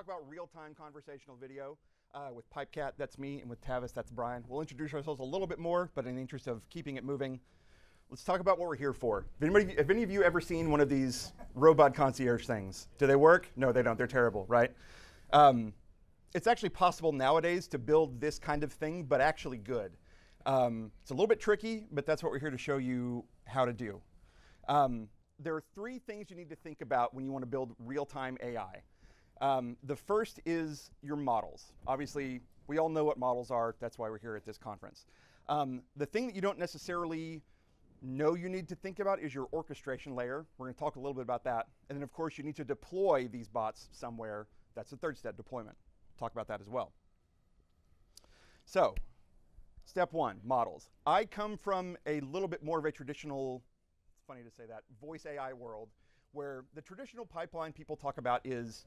Talk about real-time conversational video uh, with Pipecat, that's me, and with Tavus, that's Brian. We'll introduce ourselves a little bit more, but in the interest of keeping it moving, let's talk about what we're here for. Have, anybody, have any of you ever seen one of these robot concierge things? Do they work? No, they don't. They're terrible, right? Um, it's actually possible nowadays to build this kind of thing, but actually good. Um, it's a little bit tricky, but that's what we're here to show you how to do. Um, there are three things you need to think about when you want to build real-time AI. Um, the first is your models. Obviously, we all know what models are. That's why we're here at this conference. Um, the thing that you don't necessarily know you need to think about is your orchestration layer. We're going to talk a little bit about that. And then, of course, you need to deploy these bots somewhere. That's the third step, deployment. Talk about that as well. So, step one, models. I come from a little bit more of a traditional it's funny to say that, voice AI world, where the traditional pipeline people talk about is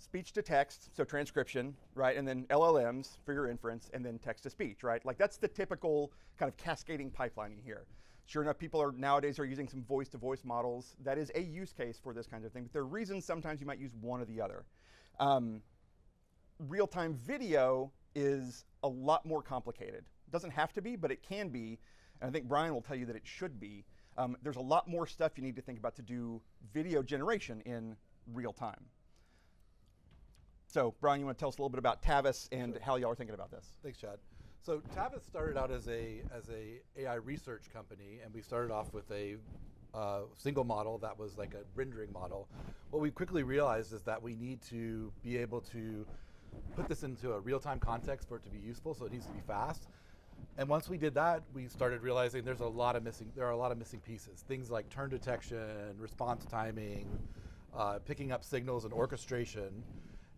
speech to text, so transcription, right, and then LLMs for your inference, and then text to speech, right? Like that's the typical kind of cascading pipeline you hear. Sure enough, people are nowadays are using some voice-to-voice models. That is a use case for this kind of thing. But there are reasons sometimes you might use one or the other. Um, real-time video is a lot more complicated. It doesn't have to be, but it can be. And I think Brian will tell you that it should be. Um, there's a lot more stuff you need to think about to do video generation in real time. So, Brian, you want to tell us a little bit about Tavus and sure. how y'all are thinking about this? Thanks, Chad. So, Tavus started out as a as a AI research company, and we started off with a uh, single model that was like a rendering model. What we quickly realized is that we need to be able to put this into a real-time context for it to be useful. So it needs to be fast. And once we did that, we started realizing there's a lot of missing. There are a lot of missing pieces. Things like turn detection, response timing, uh, picking up signals, and orchestration.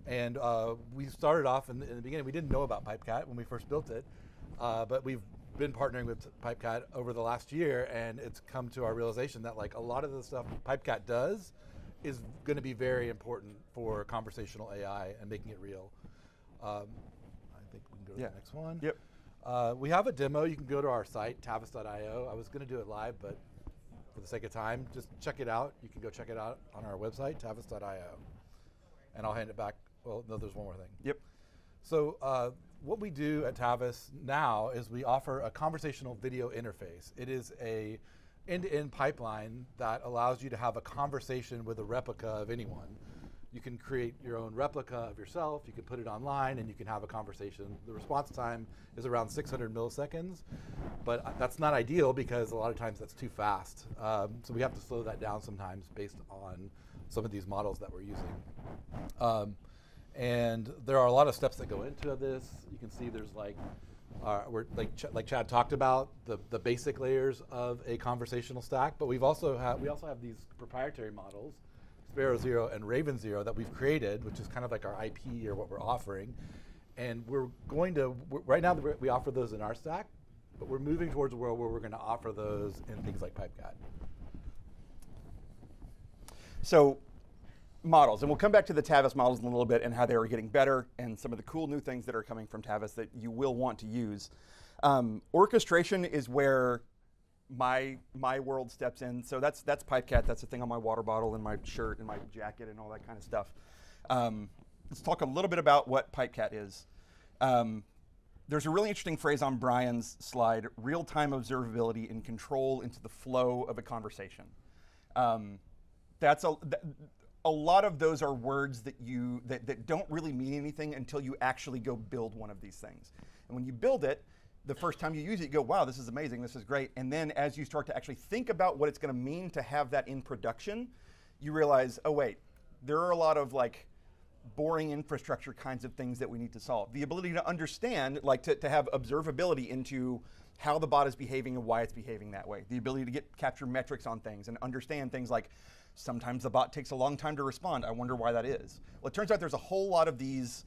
And uh, we started off in the, in the, beginning. We didn't know about Pipecat when we first built it, uh, but we've been partnering with Pipecat over the last year, and it's come to our realization that like a lot of the stuff Pipecat does is going to be very important for conversational AI and making it real. Um, I think we can go to yeah. the next one. Yep. Uh, we have a demo. You can go to our site, tavus.io. I was going to do it live, but for the sake of time, just check it out. You can go check it out on our website, tavus.io. And I'll hand it back. Well, no, there's one more thing. Yep. So uh, what we do at Tavus now is we offer a conversational video interface. It is a end-to-end -end pipeline that allows you to have a conversation with a replica of anyone. You can create your own replica of yourself, you can put it online, and you can have a conversation. The response time is around 600 milliseconds, but that's not ideal because a lot of times that's too fast. Um, so we have to slow that down sometimes based on some of these models that we're using. Um, and there are a lot of steps that go into this. You can see there's like, uh, we're like Ch like Chad talked about the the basic layers of a conversational stack, but we've also we also have these proprietary models Sparrow Zero and Raven Zero that we've created, which is kind of like our IP or what we're offering. And we're going to, we're, right now we offer those in our stack, but we're moving towards a world where we're going to offer those in things like Pipecat. So models, and we'll come back to the Tavus models in a little bit and how they are getting better and some of the cool new things that are coming from Tavus that you will want to use. Um, orchestration is where my my world steps in. So that's that's Pipecat. That's the thing on my water bottle and my shirt and my jacket and all that kind of stuff. Um, let's talk a little bit about what Pipecat is. Um, there's a really interesting phrase on Brian's slide: real-time observability and control into the flow of a conversation. Um, that's a th a lot of those are words that you that, that don't really mean anything until you actually go build one of these things. And when you build it, the first time you use it, you go, wow, this is amazing, this is great. And then as you start to actually think about what it's going to mean to have that in production, you realize, oh, wait, there are a lot of like boring infrastructure kinds of things that we need to solve. The ability to understand, like to, to have observability into how the bot is behaving and why it's behaving that way. The ability to get capture metrics on things and understand things like sometimes the bot takes a long time to respond. I wonder why that is. Well, it turns out there's a whole lot of these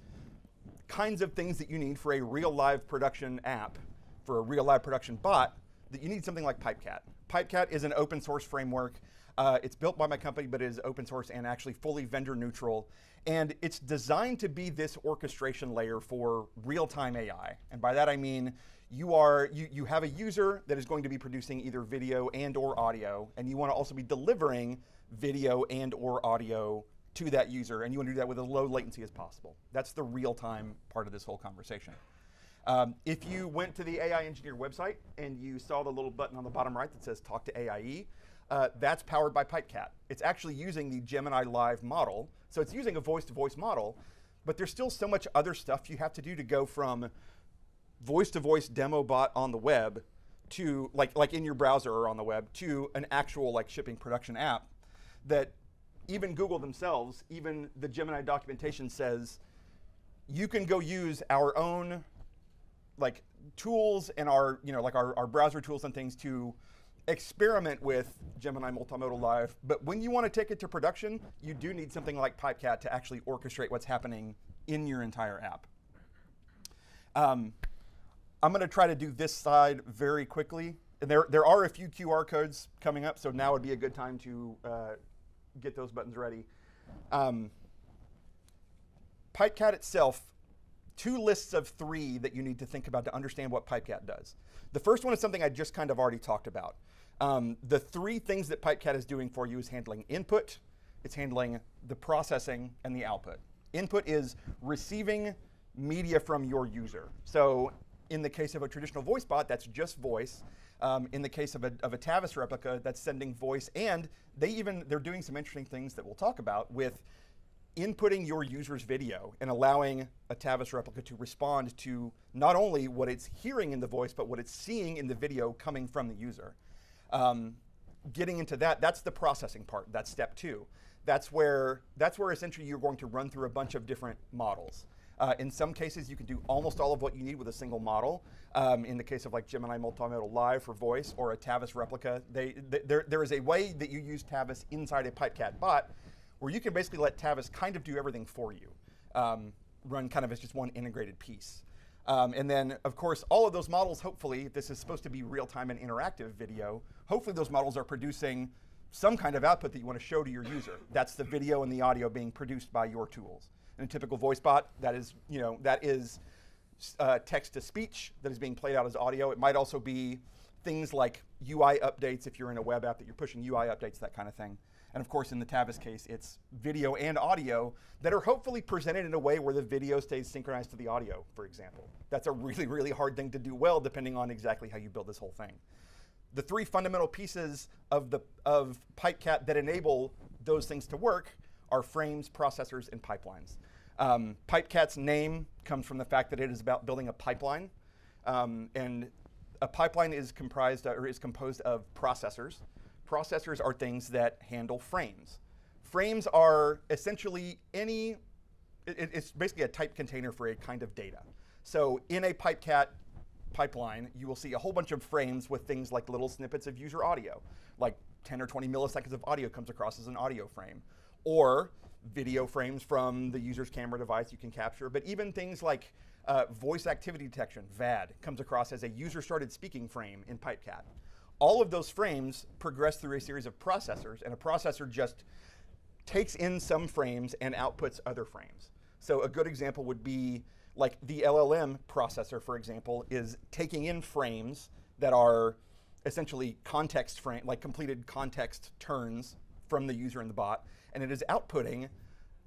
kinds of things that you need for a real live production app, for a real live production bot, that you need something like Pipecat. Pipecat is an open source framework. Uh, it's built by my company, but it is open source and actually fully vendor neutral. And it's designed to be this orchestration layer for real-time AI. And by that I mean you are you, you have a user that is going to be producing either video and or audio, and you want to also be delivering video and or audio to that user, and you want to do that with as low latency as possible. That's the real-time part of this whole conversation. Um, if you went to the AI Engineer website and you saw the little button on the bottom right that says Talk to AIE, uh, that's powered by PipeCat. It's actually using the Gemini Live model, so it's using a voice-to-voice model, but there's still so much other stuff you have to do to go from voice-to-voice demo bot on the web to like like in your browser or on the web to an actual like shipping production app that even Google themselves, even the Gemini documentation says you can go use our own like tools and our you know like our, our browser tools and things to experiment with Gemini Multimodal Live. But when you want to take it to production, you do need something like PipeCat to actually orchestrate what's happening in your entire app. Um, I'm going to try to do this side very quickly. And there, there are a few QR codes coming up, so now would be a good time to uh, get those buttons ready. Um, PipeCat itself, two lists of three that you need to think about to understand what PipeCat does. The first one is something I just kind of already talked about. Um, the three things that PipeCat is doing for you is handling input, it's handling the processing, and the output. Input is receiving media from your user. So in the case of a traditional voice bot, that's just voice. Um, in the case of a, of a Tavus replica, that's sending voice, and they even they're doing some interesting things that we'll talk about with inputting your user's video and allowing a Tavus replica to respond to not only what it's hearing in the voice, but what it's seeing in the video coming from the user. Um, getting into that, that's the processing part. That's step two. That's where that's where essentially you're going to run through a bunch of different models. Uh, in some cases, you can do almost all of what you need with a single model. Um, in the case of like Gemini Multimodal Live for voice or a Tavus replica, they, th there, there is a way that you use Tavus inside a PipeCat bot where you can basically let Tavus kind of do everything for you, um, run kind of as just one integrated piece. Um, and then, of course, all of those models, hopefully, this is supposed to be real-time and interactive video, hopefully those models are producing some kind of output that you want to show to your user. That's the video and the audio being produced by your tools. In a typical voice bot, that is, you know, that is uh, text to speech that is being played out as audio. It might also be things like UI updates if you're in a web app that you're pushing UI updates, that kind of thing. And of course, in the Tavus case, it's video and audio that are hopefully presented in a way where the video stays synchronized to the audio, for example. That's a really, really hard thing to do well, depending on exactly how you build this whole thing. The three fundamental pieces of, the, of PipeCat that enable those things to work are frames, processors, and pipelines. Um, PipeCat's name comes from the fact that it is about building a pipeline. Um, and a pipeline is comprised or is composed of processors. Processors are things that handle frames. Frames are essentially any, it, it's basically a type container for a kind of data. So in a PipeCat pipeline, you will see a whole bunch of frames with things like little snippets of user audio, like 10 or 20 milliseconds of audio comes across as an audio frame. Or video frames from the user's camera device you can capture, but even things like uh, voice activity detection, VAD, comes across as a user-started speaking frame in PipeCat. All of those frames progress through a series of processors, and a processor just takes in some frames and outputs other frames. So a good example would be like the LLM processor, for example, is taking in frames that are essentially context frame, like completed context turns from the user and the bot, and it is outputting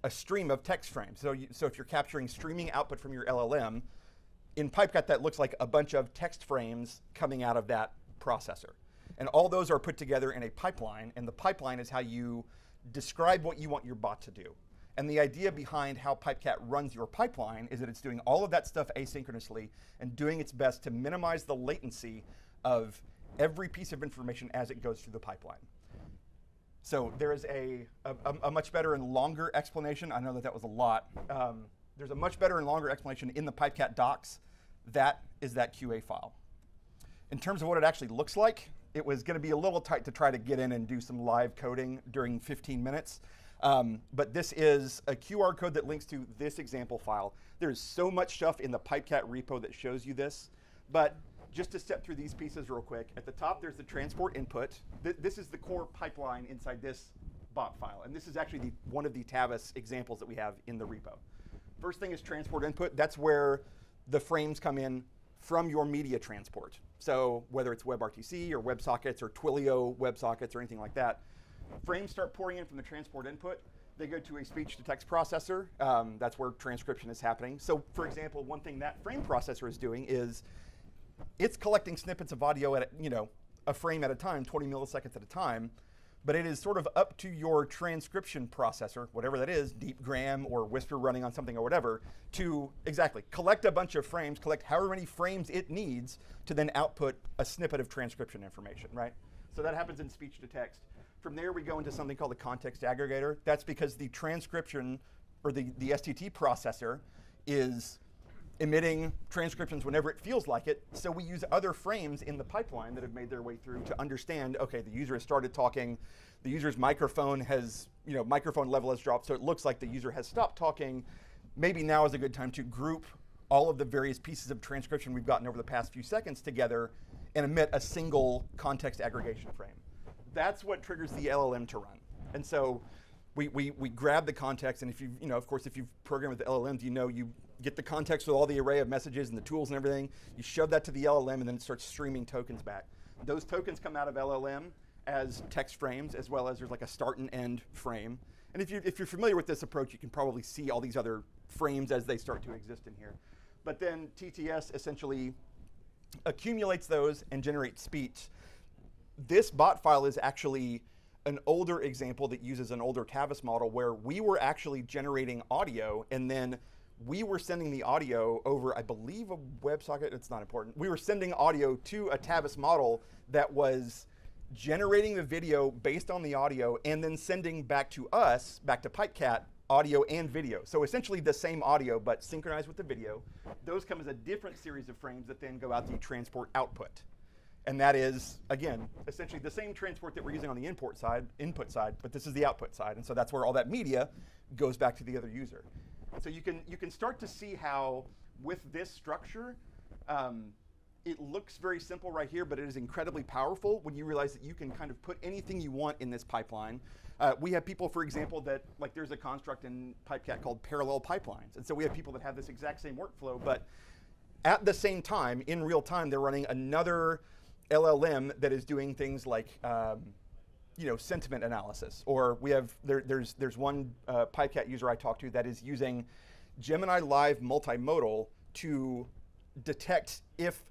a stream of text frames. So, you, so if you're capturing streaming output from your LLM, in PipeCat that looks like a bunch of text frames coming out of that processor. And all those are put together in a pipeline, and the pipeline is how you describe what you want your bot to do. And the idea behind how PipeCat runs your pipeline is that it's doing all of that stuff asynchronously and doing its best to minimize the latency of every piece of information as it goes through the pipeline. So there is a, a, a, much better and longer explanation. I know that that was a lot. Um, there's a much better and longer explanation in the PipeCat docs. That is that QA file. In terms of what it actually looks like, it was going to be a little tight to try to get in and do some live coding during 15 minutes. Um, but this is a QR code that links to this example file. There's so much stuff in the PipeCat repo that shows you this. But just to step through these pieces real quick, at the top there's the transport input. Th this is the core pipeline inside this bot file. And this is actually the, one of the Tavus examples that we have in the repo. First thing is transport input. That's where the frames come in from your media transport. So whether it's WebRTC or WebSockets or Twilio WebSockets or anything like that, frames start pouring in from the transport input. they go to a speech to text processor. Um, that's where transcription is happening. So, for example, one thing that frame processor is doing is it's collecting snippets of audio at you know a frame at a time, 20 milliseconds at a time. But it is sort of up to your transcription processor, whatever that is, DeepGram or Whisper running on something or whatever, to exactly collect a bunch of frames, collect however many frames it needs to then output a snippet of transcription information, right? So that happens in speech to text. From there, we go into something called the context aggregator. That's because the transcription or the, the STT processor is emitting transcriptions whenever it feels like it. So we use other frames in the pipeline that have made their way through to understand, okay, the user has started talking, the user's microphone has, you know, microphone level has dropped, so it looks like the user has stopped talking. Maybe now is a good time to group all of the various pieces of transcription we've gotten over the past few seconds together and emit a single context aggregation frame. That's what triggers the LLM to run. And so we, we, we grab the context, and if you, you know, of course, if you've programmed with the LLMs, you know you get the context with all the array of messages and the tools and everything. You shove that to the LLM, and then it starts streaming tokens back. Those tokens come out of LLM as text frames, as well as there's like a start and end frame. And if, you, if you're familiar with this approach, you can probably see all these other frames as they start to exist in here. But then TTS essentially accumulates those and generates speech. This bot file is actually an older example that uses an older Tavus model where we were actually generating audio and then we were sending the audio over, I believe, a WebSocket. It's not important. We were sending audio to a Tavus model that was generating the video based on the audio and then sending back to us, back to PipeCat, audio and video. So essentially the same audio, but synchronized with the video. Those come as a different series of frames that then go out the transport output. And that is, again, essentially the same transport that we're using on the import side, input side, but this is the output side. And so that's where all that media goes back to the other user. So you can, you can start to see how with this structure, um, it looks very simple right here, but it is incredibly powerful when you realize that you can kind of put anything you want in this pipeline. Uh, we have people, for example, that like there's a construct in PipeCat called parallel pipelines. And so we have people that have this exact same workflow, but at the same time, in real time, they're running another LLM that is doing things like um, you know, sentiment analysis. Or we have, there, there's, there's one uh, PipeCat user I talked to that is using Gemini Live multimodal to detect if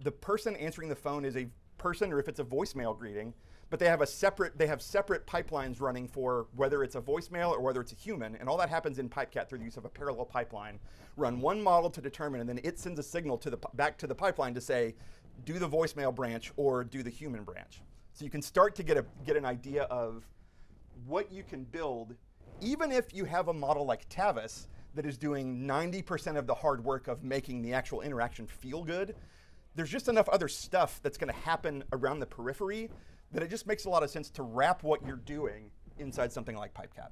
the person answering the phone is a person or if it's a voicemail greeting, but they have a separate, they have separate pipelines running for whether it's a voicemail or whether it's a human, and all that happens in PipeCat through the use of a parallel pipeline. Run one model to determine, and then it sends a signal to the, back to the pipeline to say, do the voicemail branch or do the human branch. So you can start to get, a, get an idea of what you can build, even if you have a model like Tavus that is doing 90% of the hard work of making the actual interaction feel good. There's just enough other stuff that's going to happen around the periphery that it just makes a lot of sense to wrap what you're doing inside something like PipeCat.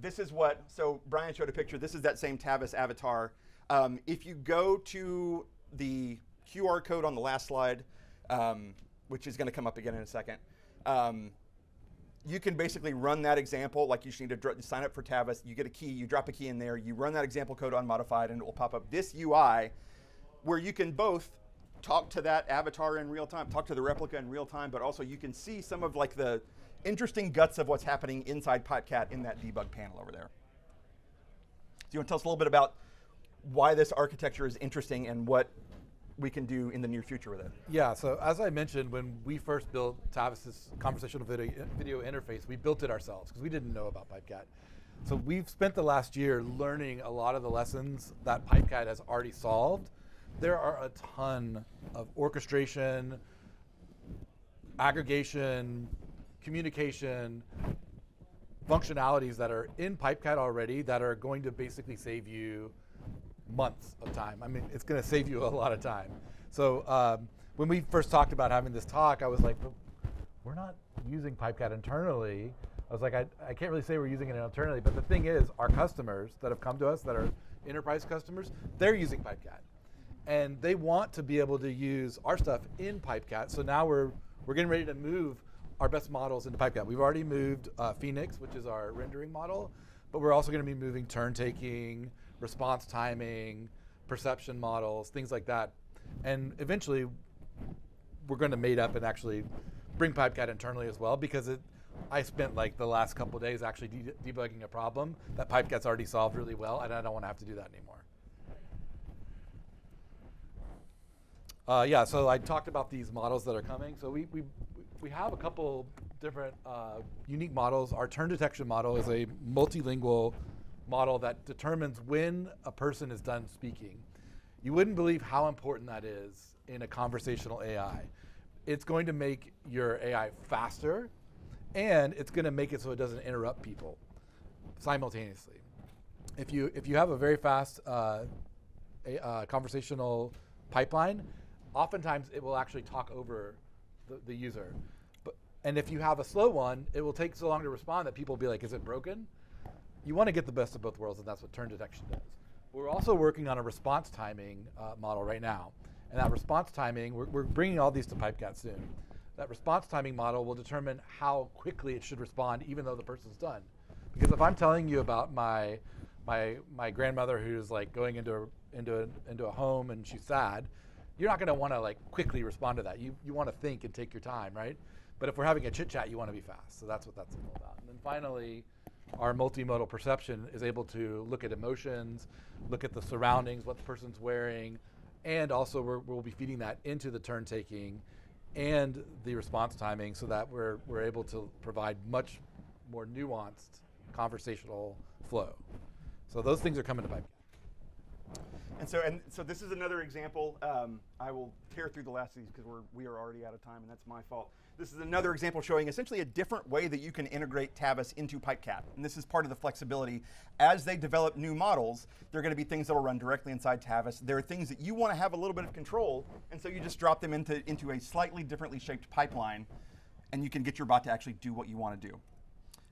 This is what, so Brian showed a picture. This is that same Tavus avatar. Um, if you go to the QR code on the last slide, um, which is going to come up again in a second. Um, you can basically run that example, like you need to sign up for Tavus, you get a key, you drop a key in there, you run that example code unmodified, and it will pop up this UI where you can both talk to that avatar in real time, talk to the replica in real time, but also you can see some of like the interesting guts of what's happening inside PipeCat in that debug panel over there. Do you want to tell us a little bit about why this architecture is interesting and what we can do in the near future with it. Yeah, so as I mentioned, when we first built Tavus's conversational video, video interface, we built it ourselves because we didn't know about PipeCat. So we've spent the last year learning a lot of the lessons that PipeCat has already solved. There are a ton of orchestration, aggregation, communication, functionalities that are in PipeCat already that are going to basically save you months of time. I mean, it's going to save you a lot of time. So um, when we first talked about having this talk, I was like, we're not using PipeCat internally. I was like, I, I can't really say we're using it internally, but the thing is, our customers that have come to us that are enterprise customers, they're using PipeCat. And they want to be able to use our stuff in PipeCat. So now we're, we're getting ready to move our best models into PipeCat. We've already moved uh, Phoenix, which is our rendering model, but we're also going to be moving turn taking, response timing, perception models, things like that. And eventually, we're going to mate up and actually bring PipeCat internally as well because it I spent like the last couple days actually de debugging a problem that PipeCat's already solved really well, and I don't want to have to do that anymore. Uh, yeah, so I talked about these models that are coming. So we, we, we have a couple different uh, unique models. Our turn detection model is a multilingual model that determines when a person is done speaking. You wouldn't believe how important that is in a conversational AI. It's going to make your AI faster, and it's going to make it so it doesn't interrupt people simultaneously. If you, if you have a very fast uh, a, uh, conversational pipeline, oftentimes it will actually talk over the, the user. But, and if you have a slow one, it will take so long to respond that people will be like, is it broken? You want to get the best of both worlds, and that's what turn detection does. We're also working on a response timing uh, model right now. And that response timing, we're, we're bringing all these to PipeCat soon. That response timing model will determine how quickly it should respond even though the person's done. Because if I'm telling you about my, my, my grandmother who's like going into, a, into, a, into a home and she's sad, you're not going to want to like quickly respond to that. You, you want to think and take your time, right? But if we're having a chit chat, you want to be fast. So that's what that's all about. And then finally, our multimodal perception is able to look at emotions, look at the surroundings, what the person's wearing, and also we will be feeding that into the turn taking and the response timing so that we're, we're able to provide much more nuanced conversational flow. So those things are coming to pipe. And so, and so this is another example. Um, I will tear through the last of these because we're we are already out of time, and that's my fault. This is another example showing essentially a different way that you can integrate Tavus into PipeCat. And this is part of the flexibility. As they develop new models, there are going to be things that will run directly inside Tavus. There are things that you want to have a little bit of control, and so you just drop them into, into a slightly differently shaped pipeline, and you can get your bot to actually do what you want to do.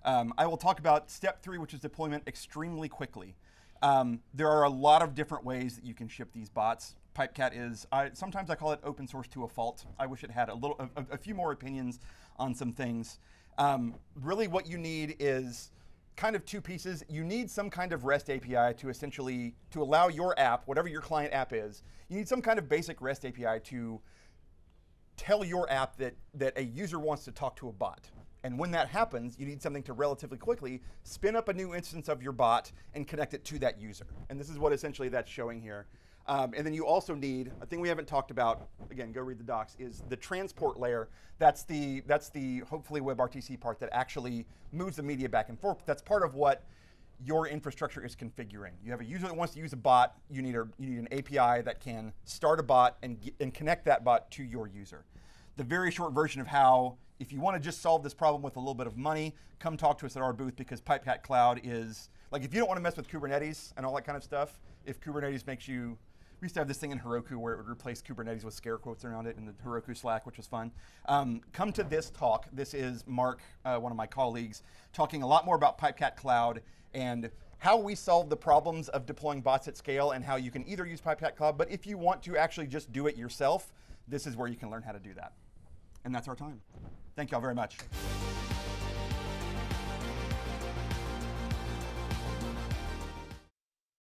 Um, I will talk about step three, which is deployment extremely quickly. Um, there are a lot of different ways that you can ship these bots. PipeCat is, I, sometimes I call it open source to a fault. I wish it had a little, a, a few more opinions on some things. Um, really what you need is kind of two pieces. You need some kind of REST API to essentially, to allow your app, whatever your client app is, you need some kind of basic REST API to tell your app that, that a user wants to talk to a bot. And when that happens, you need something to relatively quickly spin up a new instance of your bot and connect it to that user. And this is what essentially that's showing here. Um, and then you also need a thing we haven't talked about. Again, go read the docs. Is the transport layer? That's the that's the hopefully WebRTC part that actually moves the media back and forth. That's part of what your infrastructure is configuring. You have a user that wants to use a bot. You need a you need an API that can start a bot and and connect that bot to your user. The very short version of how if you want to just solve this problem with a little bit of money, come talk to us at our booth because PipeCat Cloud is like if you don't want to mess with Kubernetes and all that kind of stuff. If Kubernetes makes you we used to have this thing in Heroku where it would replace Kubernetes with scare quotes around it in the Heroku Slack, which was fun. Um, come to this talk. This is Mark, uh, one of my colleagues, talking a lot more about PipeCat Cloud and how we solve the problems of deploying bots at scale and how you can either use PipeCat Cloud, but if you want to actually just do it yourself, this is where you can learn how to do that. And that's our time. Thank you all very much.